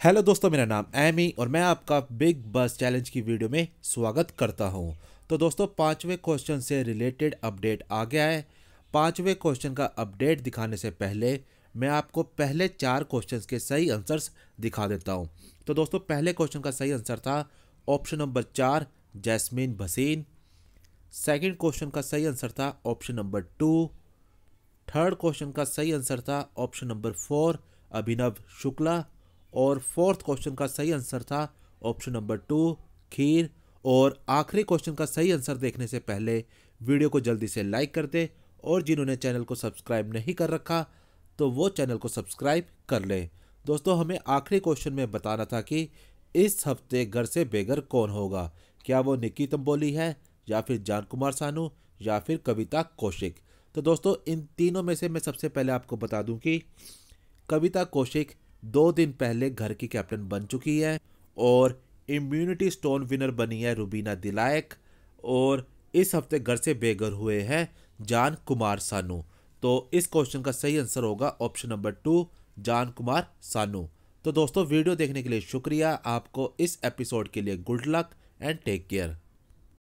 Hello दोस्तों, मेरा नाम एमी और मैं आपका बिग बस चैलेंज की वीडियो में स्वागत करता हूँ। तो दोस्तों, पाँचवें क्वेश्चन से रिलेटेड अपडेट आ गया है। पाँचवें क्वेश्चन का अपडेट दिखाने से पहले मैं आपको पहले चार क्वेश्चंस के सही आंसर्स दिखा देता हूँ। तो दोस्तों, पहले क्वेश्चन का सही आंसर था ऑप्शन नंबर चार, जैस्मिन भसीन। सेकेंड क्वेश्चन का सही आंसर था option number two. Third question का सही आंसर था option number four, Abhinav Shukla. और फोर्थ क्वेश्चन का सही आंसर था ऑप्शन नंबर टू, खीर। और आखिरी क्वेश्चन का सही आंसर देखने से पहले वीडियो को जल्दी से लाइक कर दे और जिन्होंने चैनल को सब्सक्राइब नहीं कर रखा तो वो चैनल को सब्सक्राइब कर ले। दोस्तों, हमें आखिरी क्वेश्चन में बताना था कि इस हफ़्ते घर से बेघर कौन होगा? क्या वो निक्की तंबोली है, या फिर जान कुमार सानू, या फिर कविता कौशिक? तो दोस्तों, इन तीनों में से मैं सबसे पहले आपको बता दूँ कि कविता कौशिक दो दिन पहले घर की कैप्टन बन चुकी है और इम्यूनिटी स्टोन विनर बनी है रुबीना दिलायक और इस हफ़्ते घर से बेघर हुए हैं जान कुमार सानू। तो इस क्वेश्चन का सही आंसर होगा ऑप्शन नंबर टू जान कुमार सानू। तो दोस्तों वीडियो देखने के लिए शुक्रिया। आपको इस एपिसोड के लिए good luck and take care